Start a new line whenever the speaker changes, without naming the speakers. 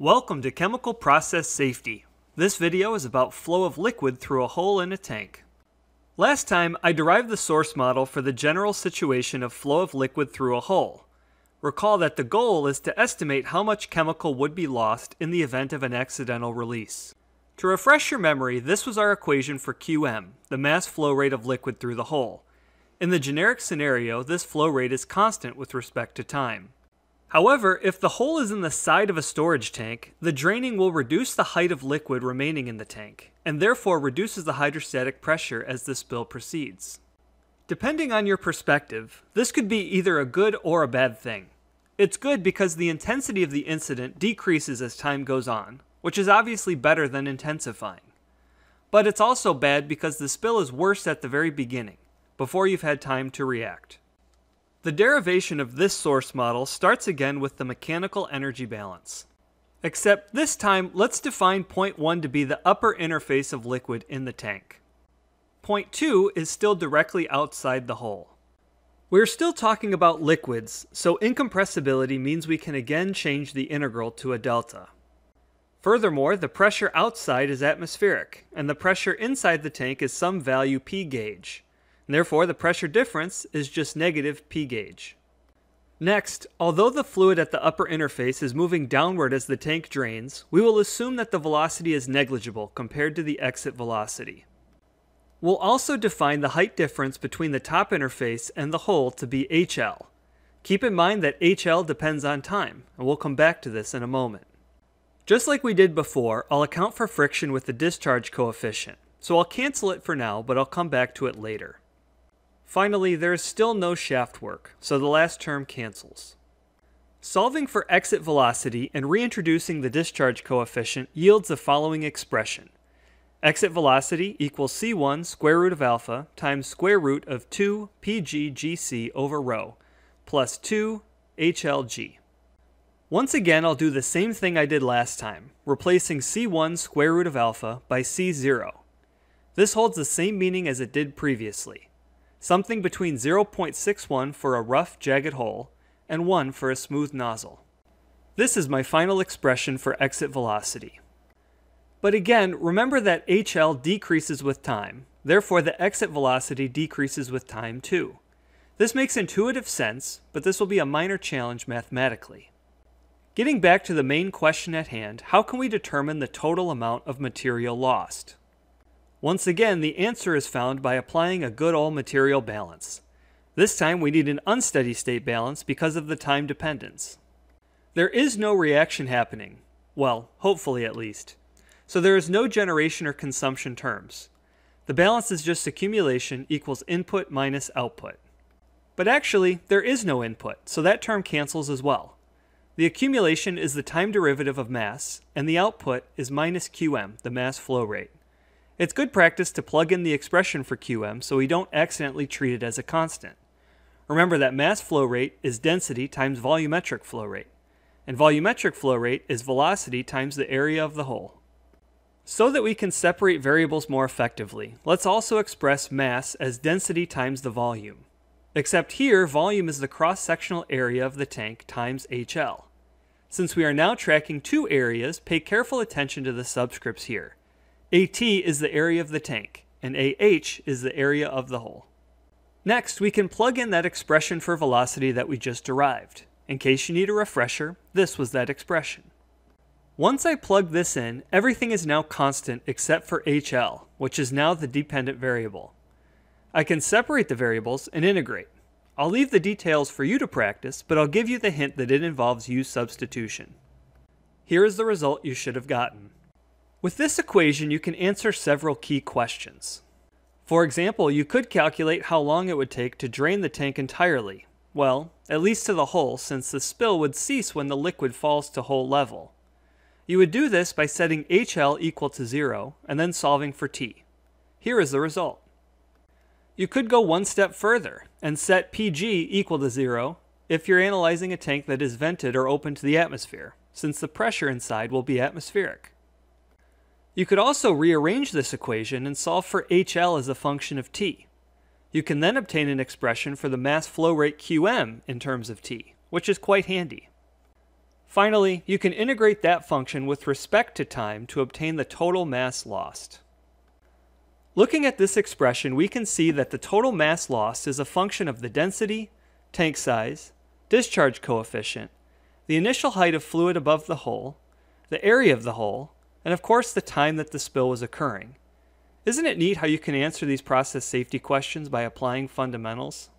Welcome to Chemical Process Safety. This video is about flow of liquid through a hole in a tank. Last time, I derived the source model for the general situation of flow of liquid through a hole. Recall that the goal is to estimate how much chemical would be lost in the event of an accidental release. To refresh your memory, this was our equation for QM, the mass flow rate of liquid through the hole. In the generic scenario, this flow rate is constant with respect to time. However, if the hole is in the side of a storage tank, the draining will reduce the height of liquid remaining in the tank, and therefore reduces the hydrostatic pressure as the spill proceeds. Depending on your perspective, this could be either a good or a bad thing. It's good because the intensity of the incident decreases as time goes on, which is obviously better than intensifying. But it's also bad because the spill is worse at the very beginning, before you've had time to react. The derivation of this source model starts again with the mechanical energy balance. Except this time, let's define point 1 to be the upper interface of liquid in the tank. Point 2 is still directly outside the hole. We're still talking about liquids, so incompressibility means we can again change the integral to a delta. Furthermore, the pressure outside is atmospheric, and the pressure inside the tank is some value P gauge. Therefore, the pressure difference is just negative P gauge. Next, although the fluid at the upper interface is moving downward as the tank drains, we will assume that the velocity is negligible compared to the exit velocity. We'll also define the height difference between the top interface and the hole to be HL. Keep in mind that HL depends on time, and we'll come back to this in a moment. Just like we did before, I'll account for friction with the discharge coefficient, so I'll cancel it for now, but I'll come back to it later. Finally, there is still no shaft work, so the last term cancels. Solving for exit velocity and reintroducing the discharge coefficient yields the following expression. Exit velocity equals c1 square root of alpha times square root of 2 pggc over rho plus 2 hlg. Once again, I'll do the same thing I did last time, replacing c1 square root of alpha by c0. This holds the same meaning as it did previously something between 0.61 for a rough, jagged hole and 1 for a smooth nozzle. This is my final expression for exit velocity. But again, remember that HL decreases with time, therefore the exit velocity decreases with time too. This makes intuitive sense, but this will be a minor challenge mathematically. Getting back to the main question at hand, how can we determine the total amount of material lost? Once again, the answer is found by applying a good old material balance. This time we need an unsteady state balance because of the time dependence. There is no reaction happening, well, hopefully at least. So there is no generation or consumption terms. The balance is just accumulation equals input minus output. But actually, there is no input, so that term cancels as well. The accumulation is the time derivative of mass, and the output is minus qm, the mass flow rate. It's good practice to plug in the expression for QM so we don't accidentally treat it as a constant. Remember that mass flow rate is density times volumetric flow rate, and volumetric flow rate is velocity times the area of the hole. So that we can separate variables more effectively, let's also express mass as density times the volume. Except here, volume is the cross-sectional area of the tank times HL. Since we are now tracking two areas, pay careful attention to the subscripts here. AT is the area of the tank, and AH is the area of the hole. Next, we can plug in that expression for velocity that we just derived. In case you need a refresher, this was that expression. Once I plug this in, everything is now constant except for HL, which is now the dependent variable. I can separate the variables and integrate. I'll leave the details for you to practice, but I'll give you the hint that it involves U substitution. Here is the result you should have gotten. With this equation, you can answer several key questions. For example, you could calculate how long it would take to drain the tank entirely. Well, at least to the hole, since the spill would cease when the liquid falls to hole level. You would do this by setting HL equal to 0 and then solving for T. Here is the result. You could go one step further and set PG equal to 0 if you're analyzing a tank that is vented or open to the atmosphere, since the pressure inside will be atmospheric. You could also rearrange this equation and solve for HL as a function of t. You can then obtain an expression for the mass flow rate Qm in terms of t, which is quite handy. Finally, you can integrate that function with respect to time to obtain the total mass lost. Looking at this expression, we can see that the total mass lost is a function of the density, tank size, discharge coefficient, the initial height of fluid above the hole, the area of the hole, and of course the time that the spill was occurring. Isn't it neat how you can answer these process safety questions by applying fundamentals?